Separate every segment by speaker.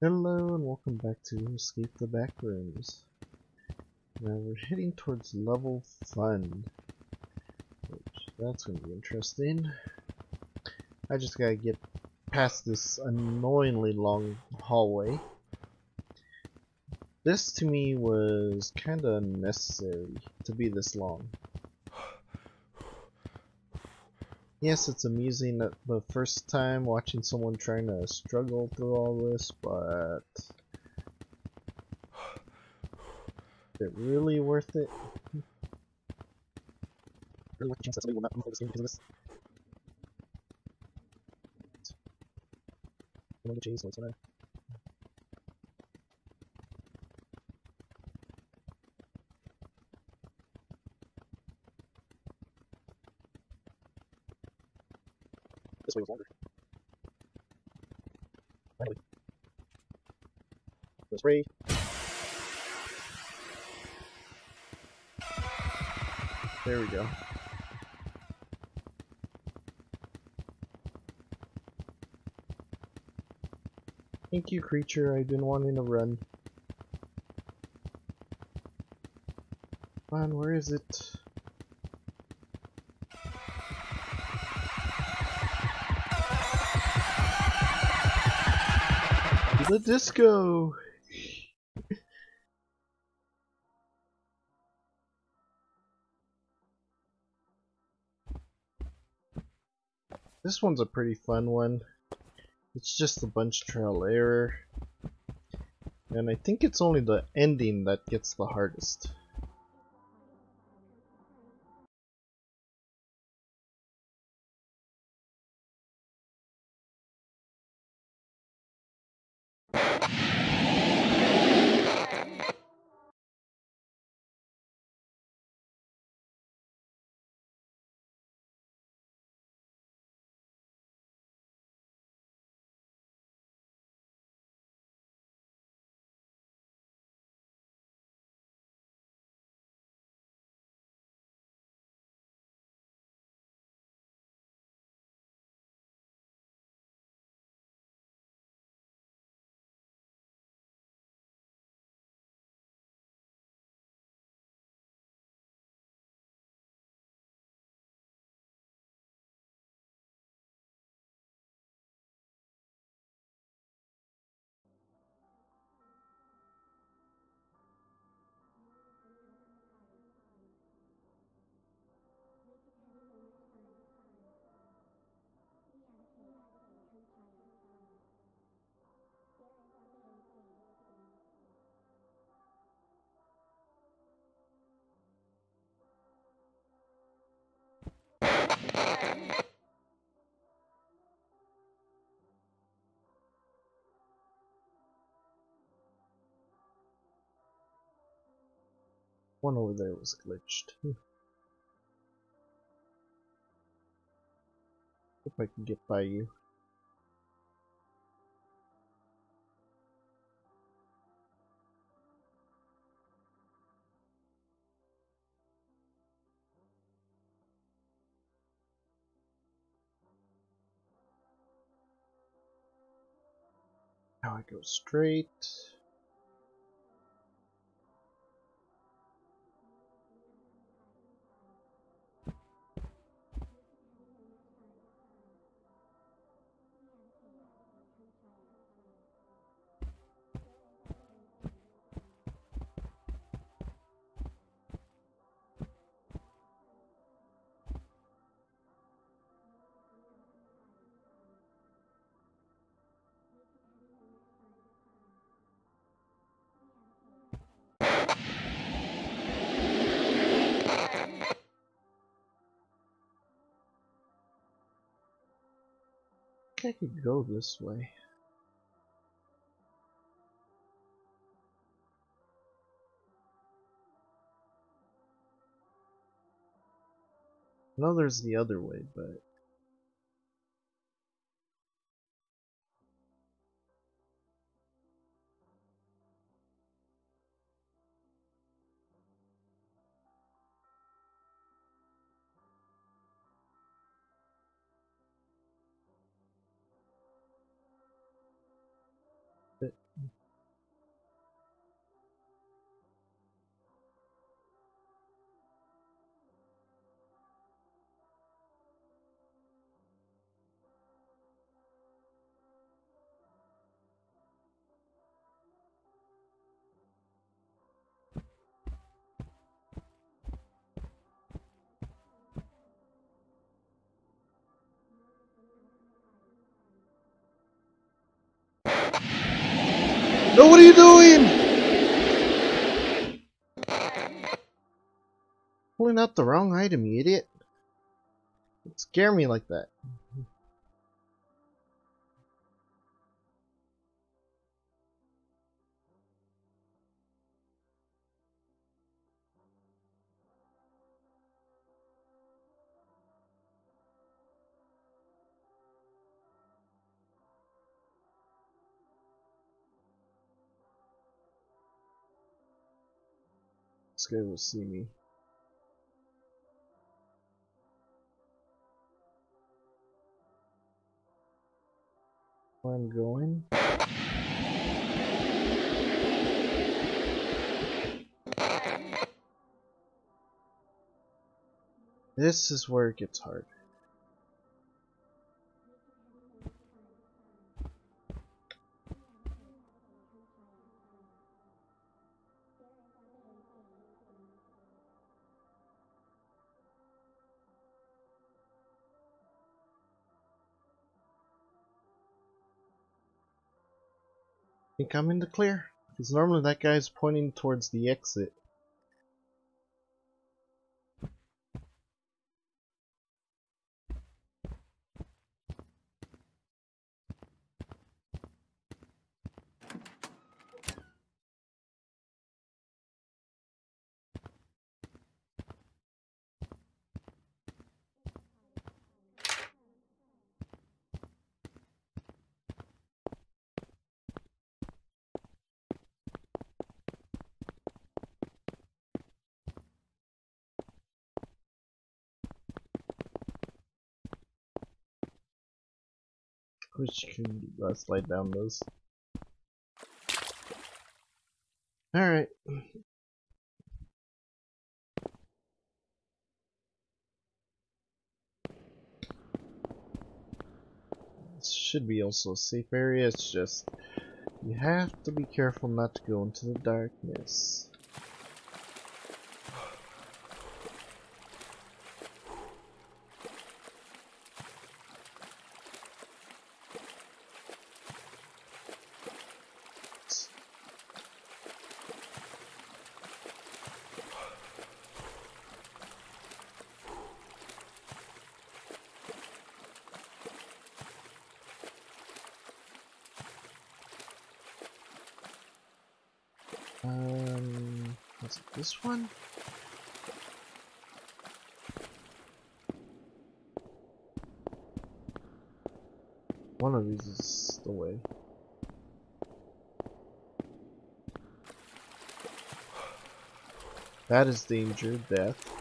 Speaker 1: Hello and welcome back to Escape the Backrooms. Now we're heading towards level fun. Which that's gonna be interesting. I just gotta get past this annoyingly long hallway. This to me was kinda unnecessary to be this long. Yes, it's amusing the first time watching someone trying to struggle through all this, but is it really worth it? Really worth chance that somebody will not play this game because of this? I'm gonna cheese, what's gonna This way was longer. Finally. Spray. There we go. Thank you, creature. I've been wanting to run. On, where is it? The disco! This one's a pretty fun one. It's just a bunch trial error. And I think it's only the ending that gets the hardest. One over there was glitched. Hmm. Hope I can get by you. Now I go straight. I could go this way. I know there's the other way, but No, what are you doing? Pulling out the wrong item, you idiot. Don't scare me like that. This guy will see me. Where I'm going? This is where it gets hard. Think I'm in the clear. Because normally that guy's pointing towards the exit. Which can uh, slide down those. Alright. This should be also a safe area, it's just you have to be careful not to go into the darkness. Um, was it this one? One of these is the way. That is danger, death.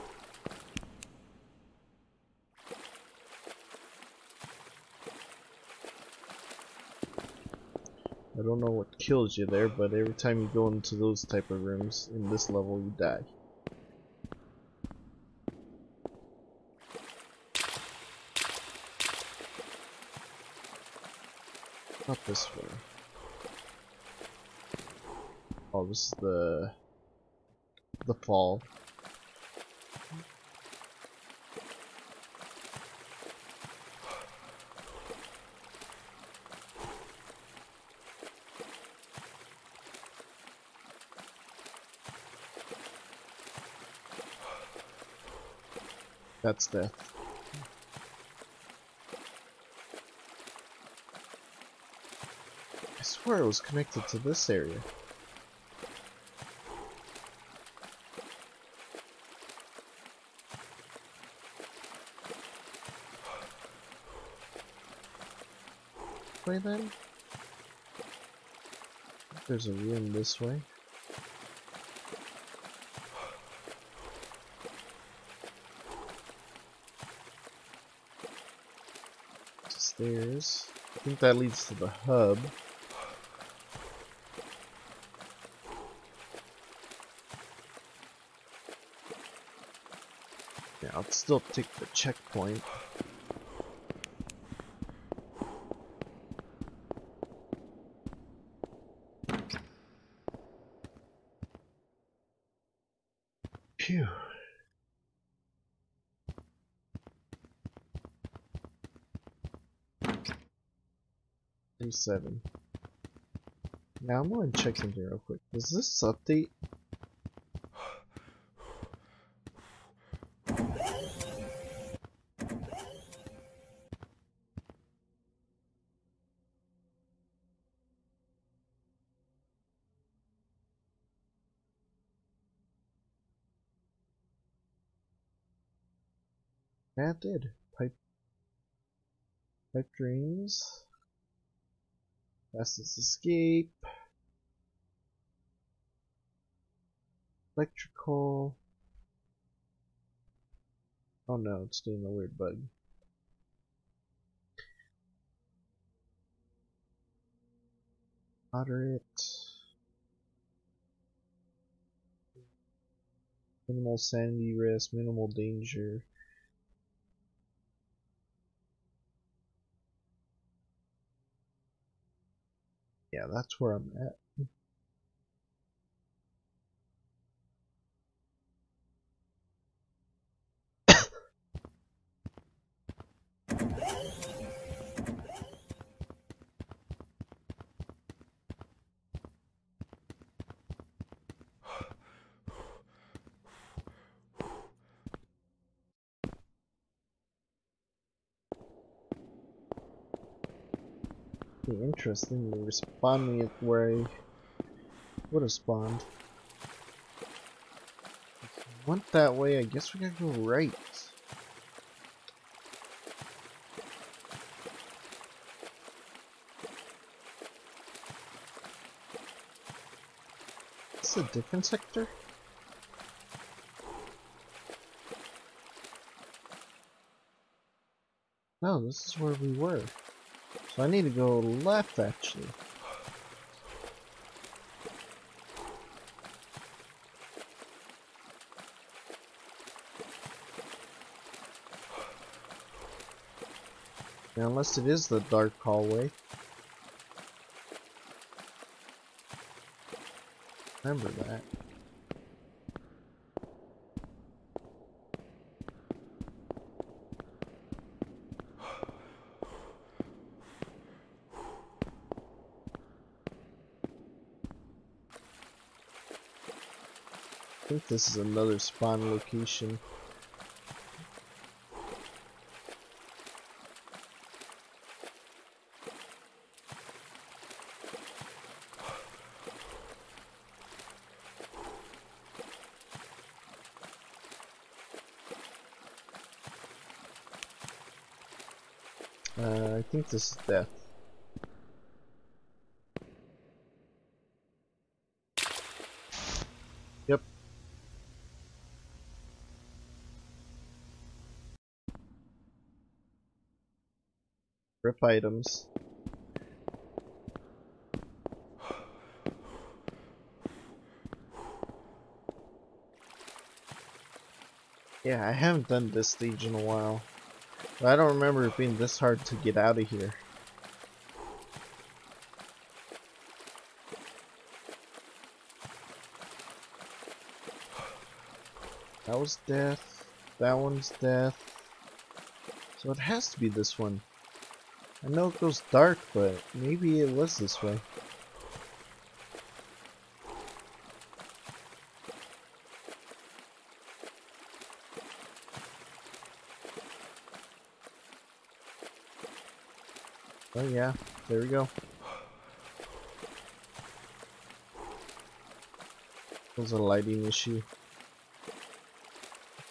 Speaker 1: Don't know what kills you there, but every time you go into those type of rooms in this level, you die. Not this way. Oh, this is the the fall. That's death. I swear it was connected to this area. Way then? There's a room this way. I think that leads to the hub. Yeah, I'll still take the checkpoint. Three seven. Now I'm going to check something real quick. Does this update? Yeah, did. Pipe, pipe dreams. Fastest escape. Electrical. Oh no, it's doing a weird bug. Moderate. Minimal sanity risk, minimal danger. Yeah, that's where I'm at. Be interesting to respawn me where I would have spawned. If you went that way, I guess we gotta go right. It's a different sector? No, this is where we were. So I need to go left actually. Now, unless it is the dark hallway. Remember that. This is another spawn location. Uh, I think this is death. Rip items. Yeah, I haven't done this stage in a while. But I don't remember it being this hard to get out of here. That was death. That one's death. So it has to be this one. I know it goes dark, but maybe it was this way. Oh yeah, there we go. There's a lighting issue.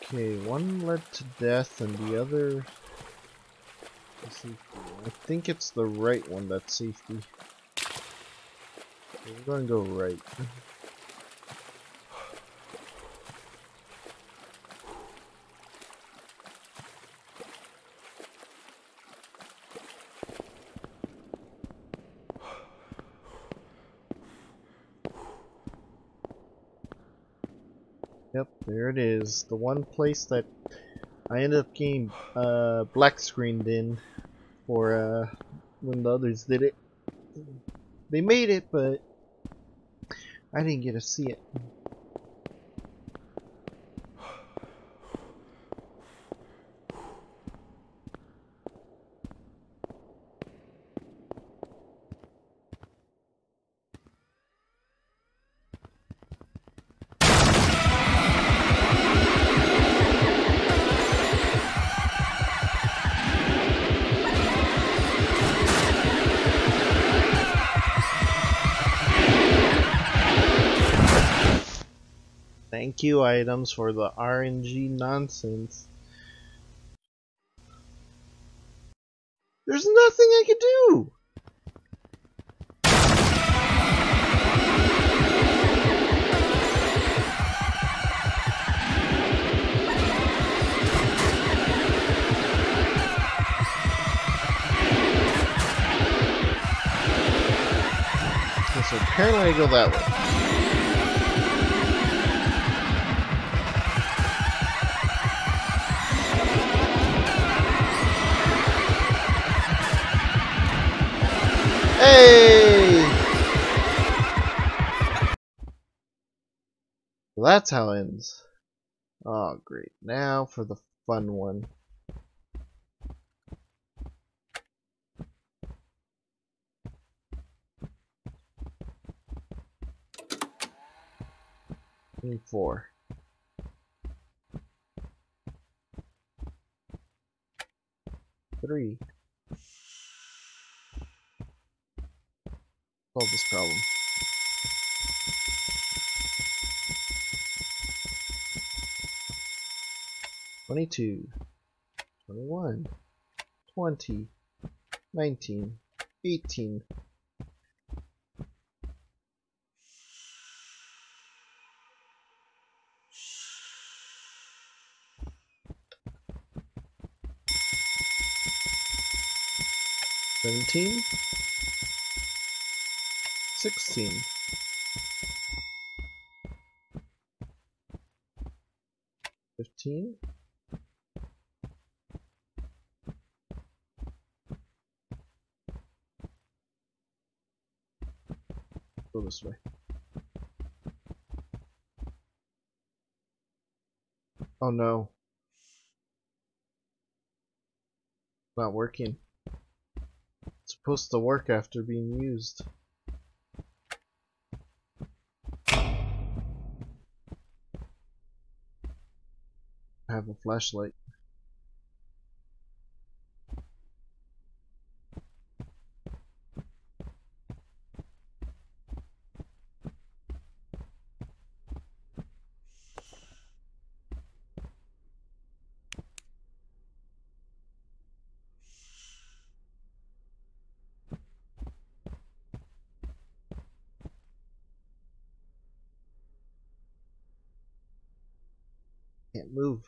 Speaker 1: Okay, one led to death and the other. I think it's the right one that's safety. We're gonna go right. Yep, there it is. The one place that I ended up getting uh, black screened in for uh, when the others did it. They made it, but I didn't get to see it. You items for the RNG nonsense. There's nothing I can do! So apparently I go that way. Hey! Well, that's how it ends. Oh, great. Now for the fun one. Twenty-four. Three. Solve this problem. Twenty-two, twenty-one, twenty, nineteen, eighteen. Seventeen. Sixteen. Fifteen. Go this way. Oh no. Not working. It's supposed to work after being used. Have a flashlight. Can't move.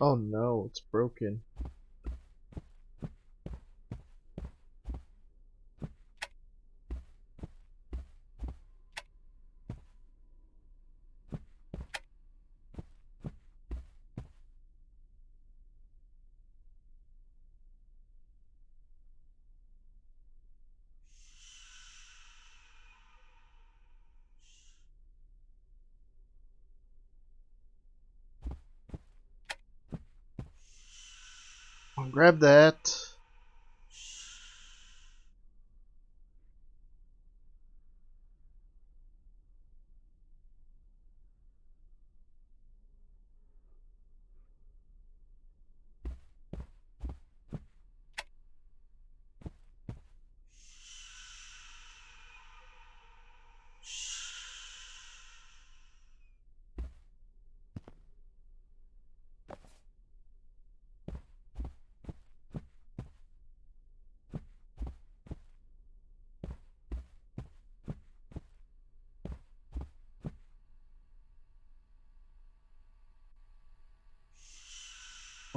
Speaker 1: Oh no, it's broken. I'll grab that.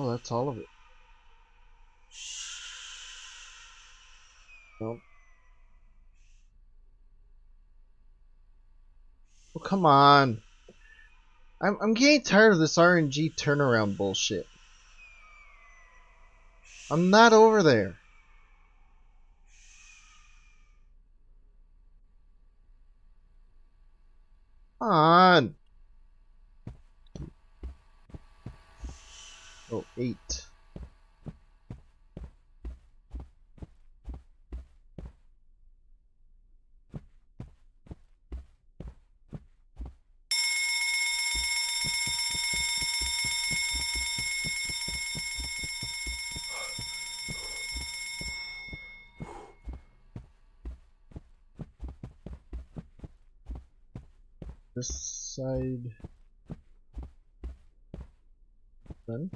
Speaker 1: That's all of it. Nope. Oh, come on. I'm, I'm getting tired of this RNG turnaround bullshit. I'm not over there. Come on. Oh, eight. This side. Done.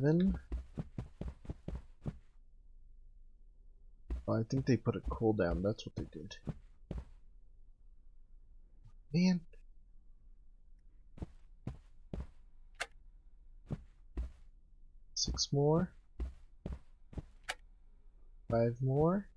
Speaker 1: Seven. Oh, I think they put a cooldown. That's what they did. Man. Six more. Five more.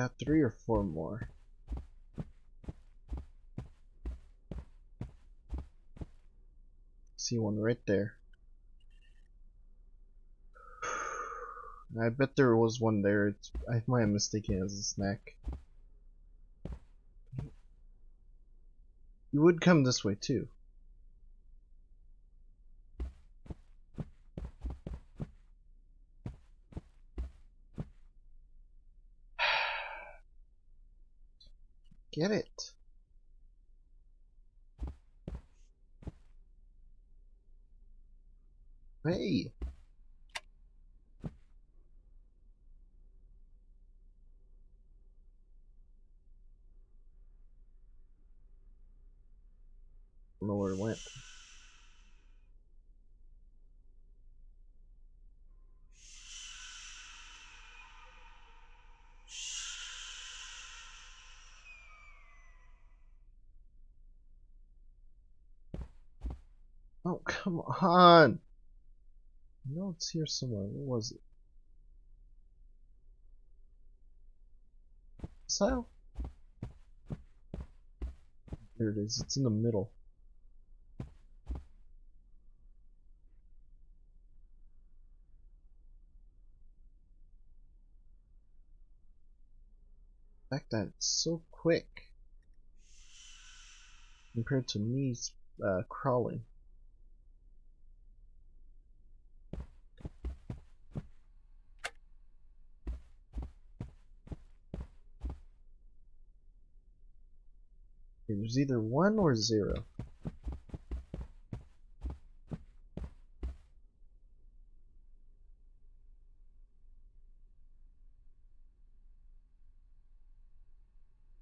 Speaker 1: Got three or four more. See one right there. I bet there was one there. It's, I might have mistaken it as a snack. You would come this way too. Get it. Hey. don't know where it went. Oh, come on! Know it's here somewhere. Where was it? So? There it is. It's in the middle. The fact that it's so quick compared to me uh, crawling. There's either one or zero.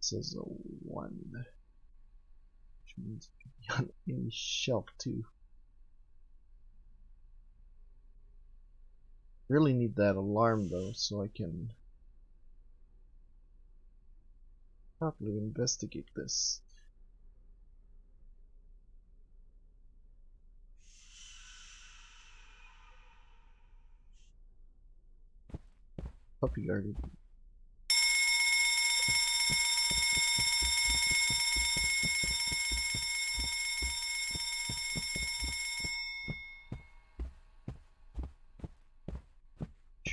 Speaker 1: This is a one, which means it can be on any shelf too. Really need that alarm though, so I can properly investigate this. popularity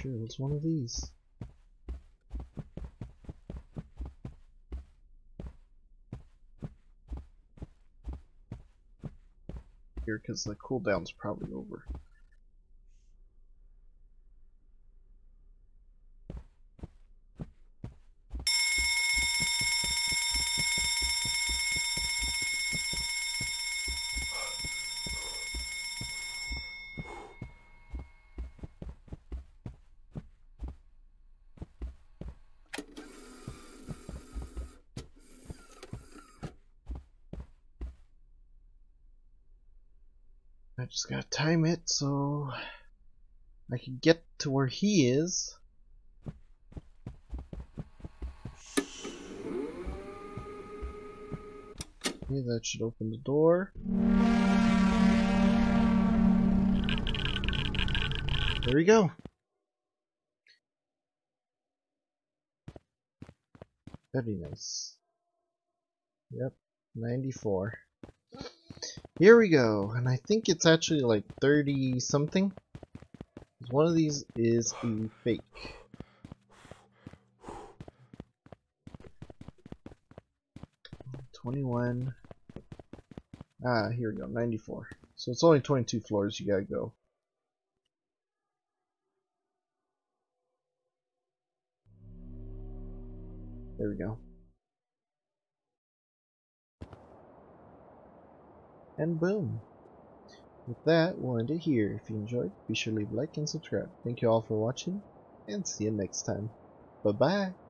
Speaker 1: Sure, what's one of these? Here, because the cooldown's probably over. Can get to where he is. Okay, that should open the door. There we go. Be nice. Yep, 94. Here we go, and I think it's actually like 30 something. One of these is a fake. Twenty-one. Ah, here we go. Ninety-four. So it's only twenty-two floors. You gotta go. There we go. And boom. With that, we'll end it here. If you enjoyed, be sure to leave a like and subscribe. Thank you all for watching, and see you next time. Bye bye!